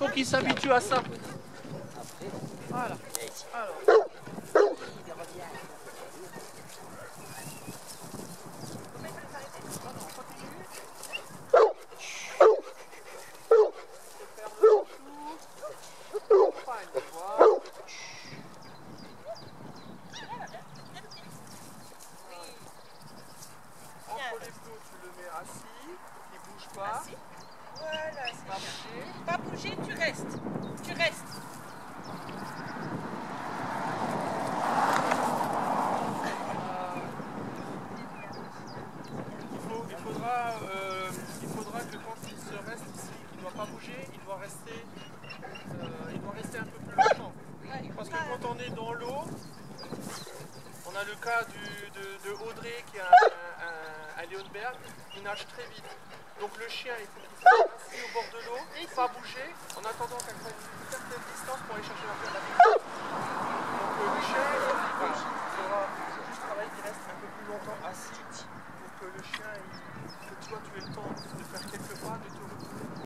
faut qu'il s'habitue à ça. Voilà. Alors. Entre les plots, tu le mets assis, il bouge pas. Assis. Voilà, c'est Pas bien. bouger. Pas bouger, tu restes. Tu restes. Il, faut- il faudra, euh, il faudra que quand il se reste ici, il ne doit pas bouger, il doit rester, euh, il doit rester un peu plus longtemps. Parce que quand on est dans l'eau, on a le cas du- de, de Audrey qui un, un, un Leonberg, il nage très vite. Donc le chien, il faut qu'il soit assis au bord de l'eau, pas bouger, en attendant qu'elle prenne une certaine distance pour aller chercher la